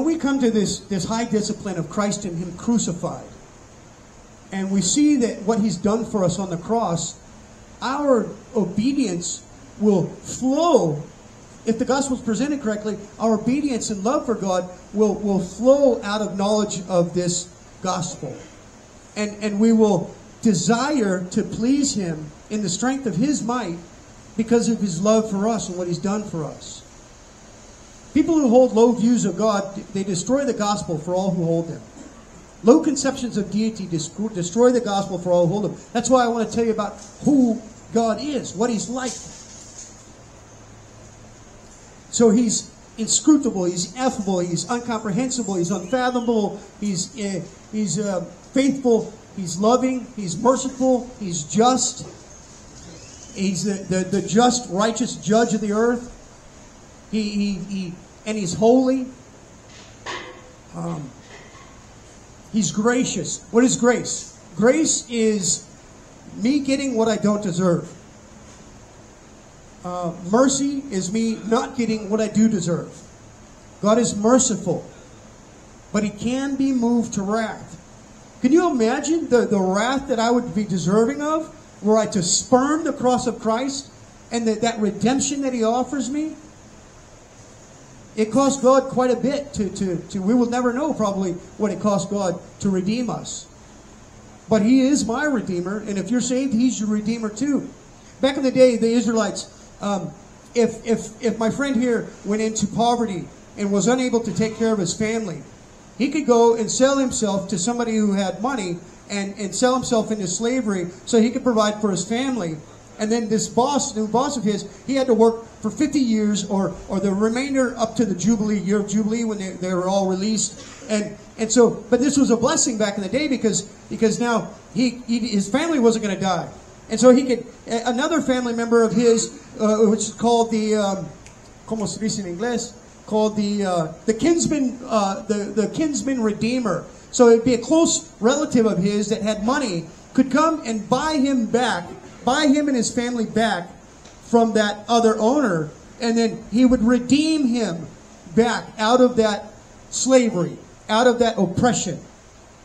when we come to this, this high discipline of Christ and Him crucified, and we see that what He's done for us on the cross, our obedience will flow. If the gospel is presented correctly, our obedience and love for God will, will flow out of knowledge of this gospel. And, and we will desire to please Him in the strength of His might because of His love for us and what He's done for us. People who hold low views of God, they destroy the gospel for all who hold them. Low conceptions of deity destroy the gospel for all who hold them. That's why I want to tell you about who God is, what He's like. So He's inscrutable, He's ineffable, He's incomprehensible, He's unfathomable, He's, uh, he's uh, faithful, He's loving, He's merciful, He's just. He's the, the, the just, righteous judge of the earth. He, he, he and He's holy. Um, he's gracious. What is grace? Grace is me getting what I don't deserve. Uh, mercy is me not getting what I do deserve. God is merciful, but He can be moved to wrath. Can you imagine the, the wrath that I would be deserving of were I to spurn the cross of Christ and the, that redemption that He offers me? It cost God quite a bit to, to, to, we will never know probably what it cost God to redeem us. But He is my Redeemer, and if you're saved, He's your Redeemer too. Back in the day, the Israelites, um, if, if, if my friend here went into poverty and was unable to take care of his family, he could go and sell himself to somebody who had money and, and sell himself into slavery so he could provide for his family. And then this boss, new boss of his, he had to work for 50 years or, or the remainder up to the Jubilee, year of Jubilee when they, they were all released. And, and so, but this was a blessing back in the day because, because now he, he his family wasn't going to die. And so he could, another family member of his, uh, which is called the, um, como se dice en inglés? called the uh, the kinsman uh, the the kinsman redeemer. So it'd be a close relative of his that had money could come and buy him back, buy him and his family back from that other owner, and then he would redeem him back out of that slavery, out of that oppression.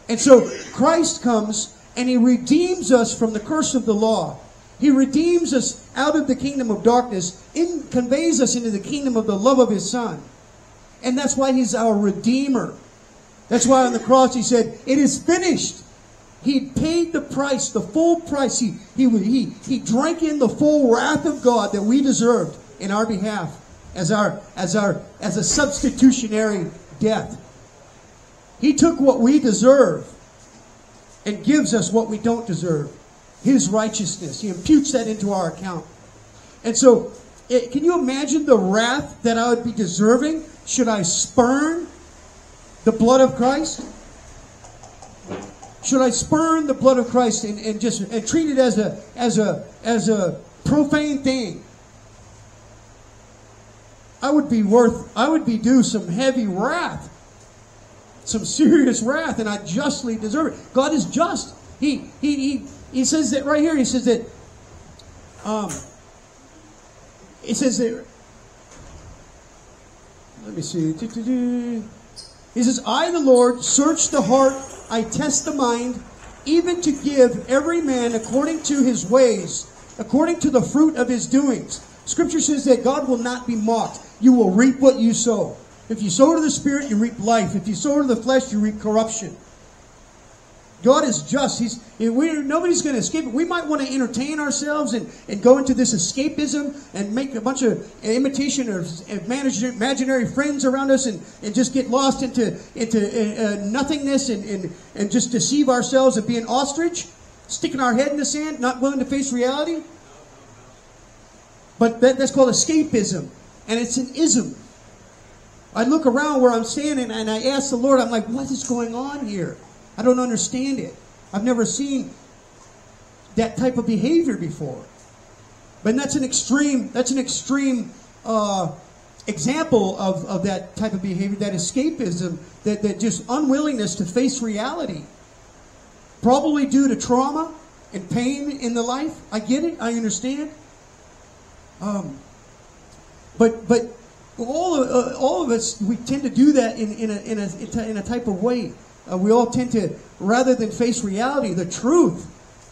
And so Christ comes and he redeems us from the curse of the law. He redeems us out of the kingdom of darkness, in, conveys us into the kingdom of the love of his son. And that's why he's our Redeemer. That's why on the cross he said, It is finished. He paid the price, the full price. He, he, he, he drank in the full wrath of God that we deserved in our behalf as, our, as, our, as a substitutionary death. He took what we deserve and gives us what we don't deserve His righteousness. He imputes that into our account. And so, it, can you imagine the wrath that I would be deserving should I spurn the blood of Christ? Should I spurn the blood of Christ and, and just and treat it as a as a as a profane thing? I would be worth I would be due some heavy wrath. Some serious wrath, and I justly deserve it. God is just. He he he he says that right here. He says that um, he says that let me see. He says, I, the Lord, search the heart, I test the mind, even to give every man according to his ways, according to the fruit of his doings. Scripture says that God will not be mocked. You will reap what you sow. If you sow to the Spirit, you reap life. If you sow to the flesh, you reap corruption. God is just. He's we're, nobody's going to escape it. We might want to entertain ourselves and, and go into this escapism and make a bunch of imitation or imaginary friends around us and, and just get lost into into uh, uh, nothingness and, and, and just deceive ourselves of being ostrich, sticking our head in the sand, not willing to face reality. But that, that's called escapism, and it's an ism. I look around where I'm standing and I ask the Lord, I'm like, what is going on here? I don't understand it. I've never seen that type of behavior before. But that's an extreme, that's an extreme uh, example of, of that type of behavior, that escapism, that, that just unwillingness to face reality. Probably due to trauma and pain in the life. I get it, I understand. Um, but but all of, uh, all of us, we tend to do that in, in, a, in, a, in a type of way. Uh, we all tend to, rather than face reality, the truth,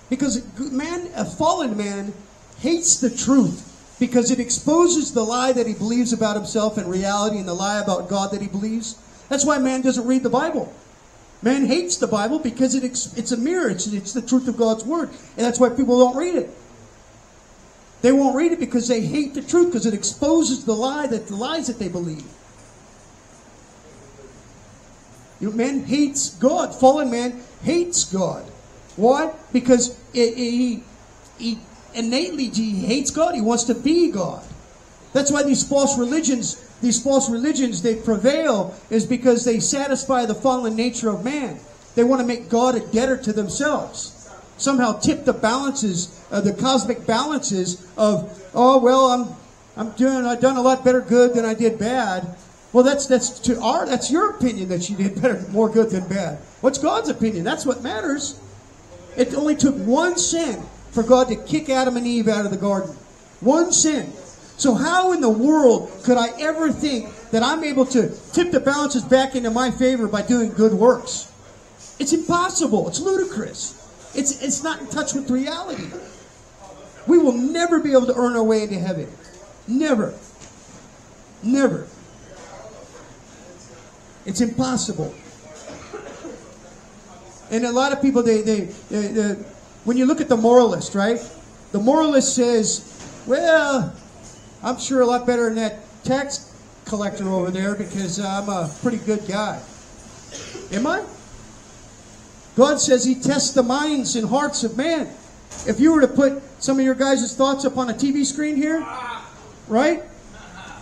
because man, a fallen man, hates the truth because it exposes the lie that he believes about himself and reality and the lie about God that he believes. That's why man doesn't read the Bible. Man hates the Bible because it, it's a mirror. It's, it's the truth of God's Word. And that's why people don't read it. They won't read it because they hate the truth because it exposes the lie that the lies that they believe. You know, man hates God. Fallen man hates God. Why? Because he, he innately he hates God. He wants to be God. That's why these false religions, these false religions, they prevail is because they satisfy the fallen nature of man. They want to make God a debtor to themselves. Somehow tip the balances, uh, the cosmic balances of, oh well, I'm, I'm doing, I've done a lot better good than I did bad. Well, that's that's to our that's your opinion that you did better, more good than bad. What's God's opinion? That's what matters. It only took one sin for God to kick Adam and Eve out of the garden. One sin. So how in the world could I ever think that I'm able to tip the balances back into my favor by doing good works? It's impossible. It's ludicrous. It's, it's not in touch with reality. We will never be able to earn our way into heaven. Never. Never. It's impossible. And a lot of people, they, they, they, they, when you look at the moralist, right? The moralist says, well, I'm sure a lot better than that tax collector over there because I'm a pretty good guy. Am I? God says He tests the minds and hearts of man. If you were to put some of your guys' thoughts up on a TV screen here, right?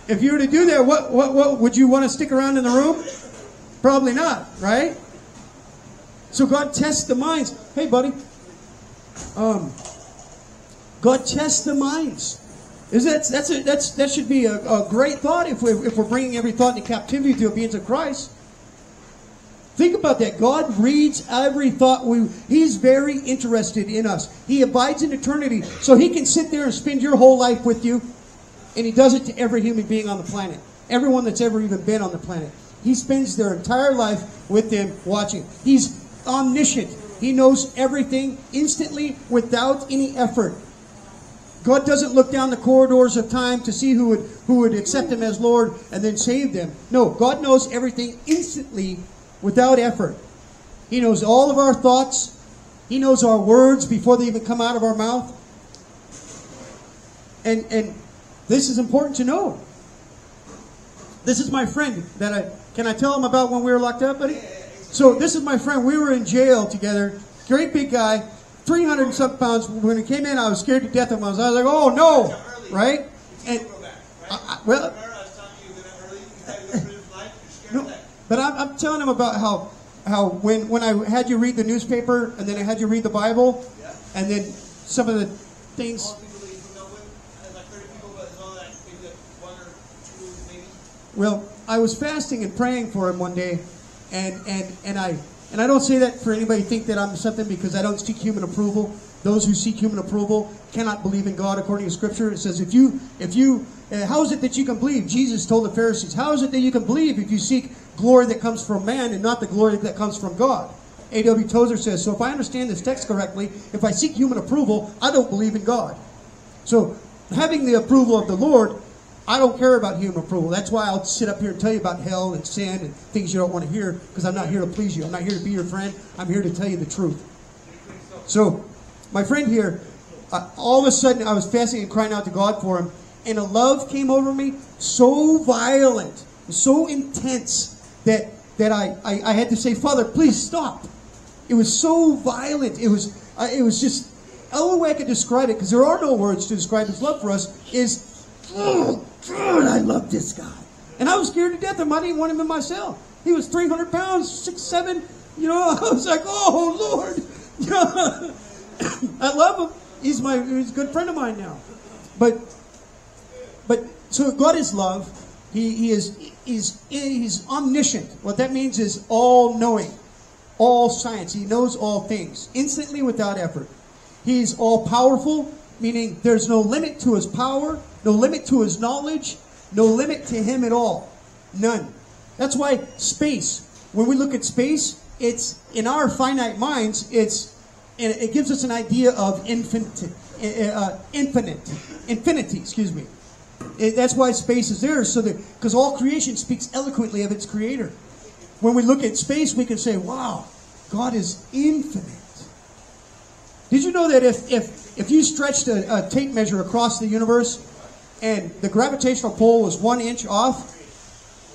If you were to do that, what, what, what would you want to stick around in the room? Probably not, right? So God tests the minds. Hey, buddy. Um, God tests the minds. Is that that's a, that's that should be a, a great thought if we're, if we're bringing every thought into captivity to obedience of Christ. Think about that. God reads every thought we He's very interested in us. He abides in eternity. So he can sit there and spend your whole life with you. And he does it to every human being on the planet. Everyone that's ever even been on the planet. He spends their entire life with them watching. He's omniscient. He knows everything instantly without any effort. God doesn't look down the corridors of time to see who would who would accept him as Lord and then save them. No, God knows everything instantly without effort. He knows all of our thoughts. He knows our words before they even come out of our mouth. And and this is important to know. This is my friend that I can I tell him about when we were locked up, buddy? So this is my friend. We were in jail together. Great big guy, 300 and some pounds. When he came in, I was scared to death of him. I was like, oh no, right? And I, I, well, no, but I'm, I'm telling him about how how when when I had you read the newspaper and then I had you read the Bible, and then some of the things. Well, I was fasting and praying for him one day, and and and I and I don't say that for anybody think that I'm something because I don't seek human approval. Those who seek human approval cannot believe in God according to Scripture. It says, if you, if you, uh, how is it that you can believe? Jesus told the Pharisees, how is it that you can believe if you seek glory that comes from man and not the glory that comes from God? A.W. Tozer says, so if I understand this text correctly, if I seek human approval, I don't believe in God. So having the approval of the Lord I don't care about human approval. That's why I'll sit up here and tell you about hell and sin and things you don't want to hear because I'm not here to please you. I'm not here to be your friend. I'm here to tell you the truth. So, my friend here, uh, all of a sudden I was fasting and crying out to God for him, and a love came over me so violent, so intense that that I, I, I had to say, Father, please stop. It was so violent. It was uh, it was just the only way I could describe it because there are no words to describe His love for us is. Oh, God, I love this guy. And I was scared to death of him. I didn't want him in my cell. He was 300 pounds, six, seven. You know, I was like, oh, Lord. I love him. He's my he's a good friend of mine now. But but so God is love. He, he is he's, he's omniscient. What that means is all knowing, all science. He knows all things instantly without effort. He's all powerful, meaning there's no limit to his power no limit to his knowledge. no limit to him at all. None. That's why space, when we look at space, it's in our finite minds, it's and it gives us an idea of infinite, eh, eh, uh, infinite, infinity. Excuse me. It, that's why space is there, so that because all creation speaks eloquently of its creator. When we look at space, we can say, "Wow, God is infinite." Did you know that if if if you stretched a, a tape measure across the universe, and the gravitational pull was one inch off,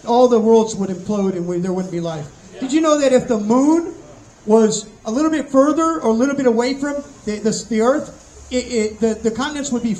all the worlds would implode and we, there wouldn't be life. Did you know that if the moon was a little bit further or a little bit away from the, the, the Earth, it, it, the, the continents would be